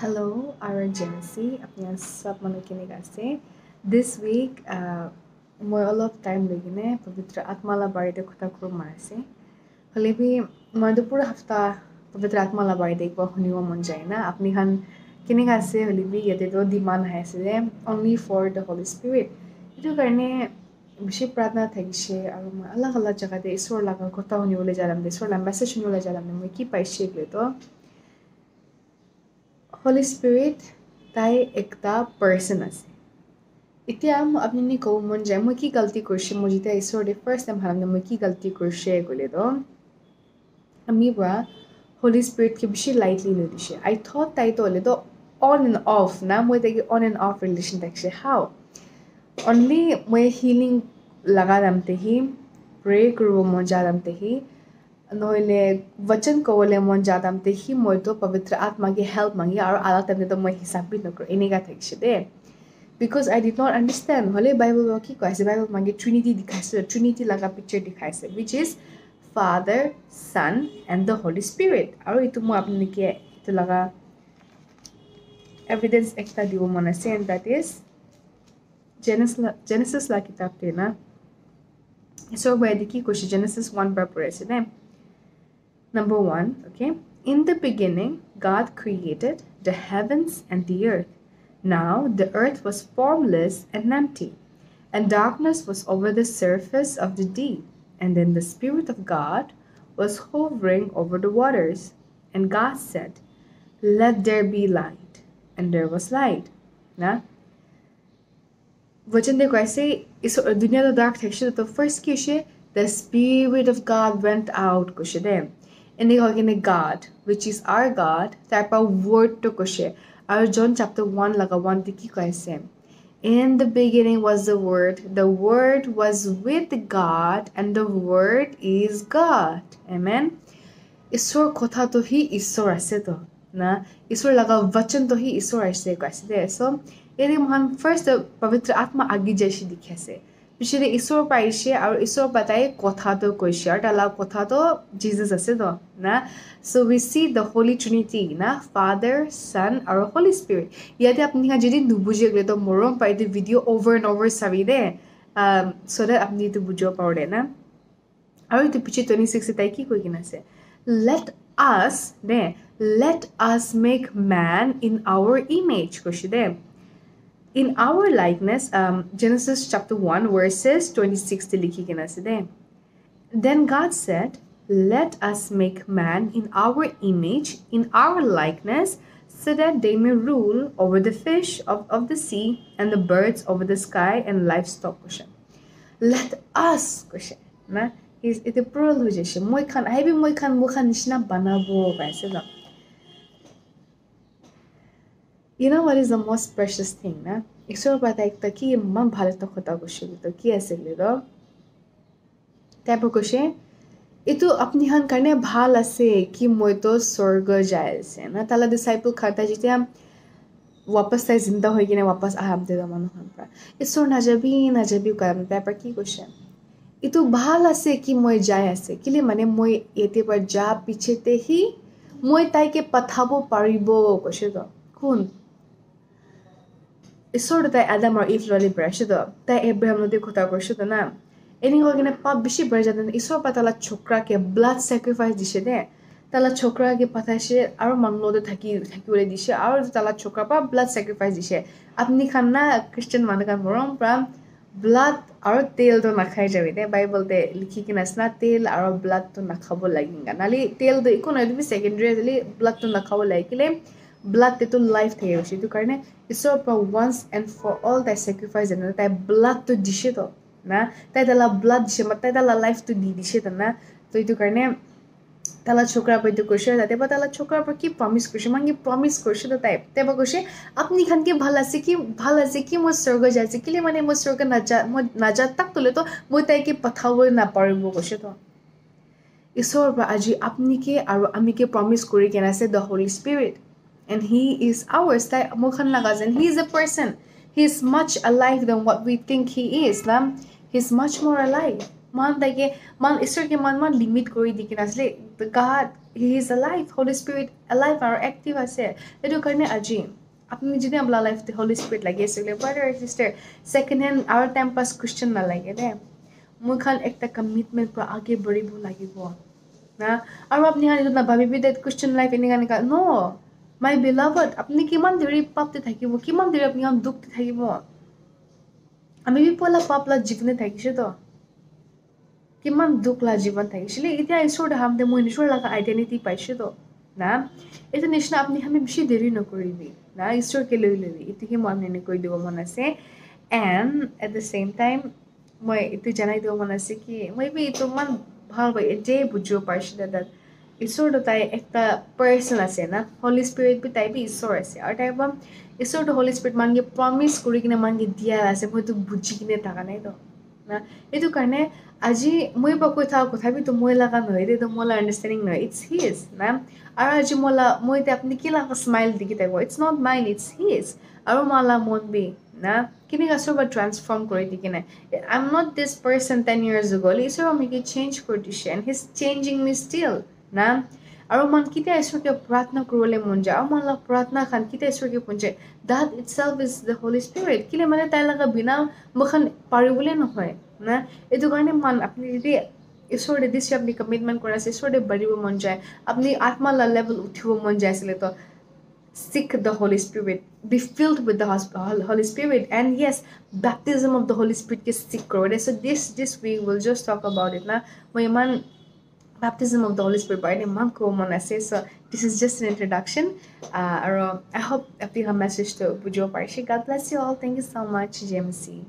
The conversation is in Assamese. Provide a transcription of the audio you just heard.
Our Genesee. Apniya sab manu kinig ase. This week, uh, মই অলপ টাইম লৈ কিনে পবিত্ৰ আত্মালা বাৰীতে কথা কৰিব মাৰিছে হ'লে বি মইতো পুৰা সপ্তা পবিত্ৰ আত্মালা বাৰীতে কিবা শুনিব মন যায় না আপুনি খান কেনেকৈ আছে হ'লে বি ইয়াতেতো ডিমাণ্ড আহি আছে যে only for the holy spirit সেইটো কাৰণে বেছি প্ৰাৰ্থনা থাকিছে আৰু মই আলাগ আলাগ জেগাতে ঈশ্বৰ লগা কথা শুনিবলৈ যাম দে ঈশ্বৰ লগা মেছেজ শুনিবলৈ যাম দে মই কি পাইছে এইটো হলি স্পিৰিট তাই একটা পাৰ্চন আছে এতিয়া আপুনি ক'ব মন যায় মই কি গল্টি কৰিছে মই যেতিয়া ঈশ্বৰতে ফাৰ্ষ্ট টাইম ভাবিম মই কি গল্টি কৰিছে ক'লেতো আমি পৰা হলি স্পিৰিটকে বেছি লাইটলি লৈ দিছে আই থট তাইতো হ'লেতো অন এণ্ড অফ না মই তাইকে অন এণ্ড অফ ৰিলেশ্যন থাকিছে হাও অনলি মই হিলিং লগা দামতেহি প্ৰে কৰিব মন যা দামতেহি नोइले वचन को ले मन जादाम ते ही मोय तो पवित्र आत्मा की हेल्प मांगी और आला तब तो मैं हिसाब भी नकर इने का थे दे because I did not understand हले बाइबल में की कहसे बाइबल मांगे ट्रिनिटी दिखाइसे ट्रिनिटी लगा picture दिखाइसे which is father son and the holy spirit और इतु मो आपने के तो लगा एविडेंस एकता दिवो मन आसे एंड दैट इज़ जेनेसिस ला किताब थे ना सो बाय देखी कुछ पढ़े से ना Number one, okay, in the beginning, God created the heavens and the earth. Now the earth was formless and empty, and darkness was over the surface of the deep. And then the Spirit of God was hovering over the waters. And God said, Let there be light. And there was light. Now, वचन देखो ऐसे इस दुनिया का डार्क टेक्सचर तो first question the spirit of God went out question है and they call God which is our God type of word to कुछ আৰু জন চাপ্টাৰ ওৱান লগা ওৱানটো কি কৈ আছে In the beginning was the Word. The Word was with God, and the Word is God. Amen. ঈশ্বৰ কথাটো সি ঈশ্বৰ আছে তো না ঈশ্বৰ লগা বচনটো সি ঈশ্বৰ আছে কৈছে দে চ' এই মহান ফাৰ্ষ্ট পবিত্ৰ আত্মা আগি যাইছে দেখি আছে পিছতে ঈশ্বৰ পাৰিছে আৰু ঈশ্বৰ পাতাই কথাটো কৈছে। আৰু তাৰ কথাটো জিজাছ আছে তো না? So' we see the holy trinity না? ফাদাৰ ছান আৰু হলি স্পিৰিট ইয়াতে আপুনি যদি নুবুজি গ'লে তো মৰম পাই এইটো ভিডিঅ' অভাৰ এণ্ড অভাৰ চাবি দে। চ' দেট আপুনি এইটো বুজিব পাৰোঁ দে না? আৰু এইটো পিছে টুৱেণ্টি ছিক্সে তাই কি কৈ কিনে আছে? Let us De? Let us make man in our image কৈছে দে। In our likeness, um, Genesis chapter 1, verses 26 to likhi Then God said, Let us make man in our image, in our likeness, so that they may rule over the fish of, of the sea and the birds over the sky and livestock. Let us, na, is it a plural? Moi kan, I be moi kan, mo kan nishna banabo, The most precious thing, na? ঈশ্বৰৰ পৰা তাইক কি ইমান ভাল এটা কথা কৈছিল আছিলে তো তাৰপৰা কৈছে এইটো আপুনিখন কাৰণে ভাল আছে কি মইতো স্বৰ্গ যাই আছে না তালা খাতা যেতিয়া ৱাপাছ তাই জিন্দা হৈ কিনে ৱাপাছ আহাম দে মানুহৰ পৰা ঈশ্বৰ নাযাবি নাযাবি কাৰণ তাৰপৰা কি কৈছে এইটো ভাল আছে কি মই যাই আছে কেলে মানে মই ইয়াতে পৰা যা পিছেতে সি মই তাইকে পঠাব পাৰিব কৈছে তো কোন ঈশ্বৰ তাই আদাম আৰু ইফ ললি বেৰাইছেতো তাই এব্ৰাহাম নদী খুটা কৰিছেতো না এনেকুৱা কিনে পাপ বেছি বেড়ে যাতে ঈশ্বৰ পৰা তালা চক্ৰাকে ব্লাড চেক্ৰিফাইচ দিছে দে তালা চক্ৰাকে পঠাইছে আৰু মানুহতে থাকি থাকিবলৈ দিছে আৰু তালা চক্ৰাৰ পৰা ব্লাড চেক্ৰিফাইচ দিছে আপুনি খান না খ্ৰীষ্টান মানুহ খান মৰম পৰা ব্লাড আৰু তেলটো নাখাই যাবি দে বাইবলতে লিখি কিনে আছে না তেল আৰু ব্লাডটো নাখাব লাগে নালি তেলটো একো নহয় তুমি ছেকেণ্ডেৰী ব্লাডটো নাখাব লাগিলে ব্লাড এইটো লাইফ থাকে গৈছে সেইটো কাৰণে ঈশ্বৰৰ পৰা ওৱান্স এণ্ড ফৰ অল তাই চেক্ৰিফাইচ জানে তাই ব্লাডটো দিছে তো না তাই তালা ব্লাড দিছে বা তাই তালা লাইফটো দি দিছে তো না তো এইটো কাৰণে তালা ছোকৰাৰ পৰা এইটো কৈছে তাতে বা তালা ছোকৰাৰ পৰা কি প্ৰমিছ কৰিছে মই কি প্ৰমিছ কৰিছে তো তাই তাই পৰা কৈছে আপুনি খান কি ভাল আছে কি ভাল আছে কি মই স্বৰ্গ যাই আছে কেলে মানে মই স্বৰ্গ নাযা মই নাযা তাক তোলে তো মই তাইকে পঠাবলৈ নাপাৰিব কৈছে তো ঈশ্বৰৰ পৰা আজি আপুনিকে আৰু আমিকে প্ৰমিছ কৰি কেনে আছে the holy spirit and he is ours. And he is a person. He is much alive than what we think he is. Lam. He's much more alive. Limit. God life spirit A life আৰু এক্টিভ আছে সেইটো কাৰণে আজি আপুনি যদি আপোনাৰ লাইফতে হলি স্পিৰিট লাগি আছিলে ব্ৰাদাৰ চিষ্টাৰ ছেকেণ্ড হেণ্ড আৰু টাইম পাছ কুৱেশ্যন নালাগে দে মোৰ খান একটা কমিটমেণ্ট পৰা আগে বঢ়িব লাগিব না আৰু আপুনি সেইটো নাভাবিবি ডেট কুৱেশ্যন লাইফ এনেকুৱা এনেকুৱা ন মাই বিলাভত আপুনি কিমান দেৰি পাপতে থাকিব কিমান দেৰি আপুনি দুখতে থাকিব? আমি বি পলা পাপলা জীৱনে থাকিছোতো কিমান দুখ লা জীৱন থাকিছিলে। এতিয়া ঈশ্বৰ দেখামতে মই নিজৰ লগা আইডেণ্টিটি পাইছোতো না? এইটো নিচিনা আপুনি আমি বেছি দেৰি নকৰিবি। না? ঈশ্বৰকে লৈ ল'বি? এইটোকে মই আপুনি এনেকৈ দিব মন আছে। And at the same time মই এইটো জনাই দিব মন আছে কি মই বি ইমান ভাল পাই এতিয়াই বুজিব পাৰিছিলে ঈশ্বৰটো তাই একটা পাৰ্চন আছে না হলি স্পিৰিট বি তাই বি ঈশ্বৰ আছে আৰু তাই পৰা ঈশ্বৰটো হলি স্পিৰিট মানকে প্ৰমিছ কৰি কিনে মানকে দিয়া আছে মইতো বুজি কিনে থকা নাই তো না এইটো কাৰণে আজি মই বা কৈ থাকোঁ তথাপিতো মই লগা নহয় এইটো মই আণ্ডাৰষ্টেণ্ডিং নহয় ইটছ হিজ না আৰু আজি মলা মই এতিয়া আপুনি কি লগা স্মাইল দেখি থাকিব it's not mind it's his আৰু মালা মন বি না কেনেকৈ চব ট্ৰান্সফৰ্ম কৰি দি কিনে I am not this person ten years গ'ল ঈশ্বৰ মোক চেঞ্জ কৰি দিছে and his changing me still না? আৰু মান কেতিয়া ঈশ্বৰকে প্ৰাৰ্থনা কৰিবলৈ মন যায়? আৰু মান প্ৰাৰ্থনা খান কেতিয়া ঈশ্বৰকে মন যায়? That itself is the holy spirit কেলে মানে তাই লগা বিনা মোখান পাৰিবলৈ নহয় না? এইটো কাৰণে মান আপুনি যদি ঈশ্বৰে দিছে আপুনি কমিটমেণ্ট কৰা আছে ঈশ্বৰে বাঢ়িব মন যায় আপুনি আত্মা লেভেল উঠিব মন যায় আছিলে তো। Seek the Holy Spirit, be filled with the Holy Spirit, and yes, baptism of the Holy Spirit is secret. So this this week we'll just talk about it. Na, my man, baptism of the Holy Spirit. But man, common I say so. This is just an introduction. Uh, I hope I feel a message to Bujo Parshi. God bless you all. Thank you so much, JMC.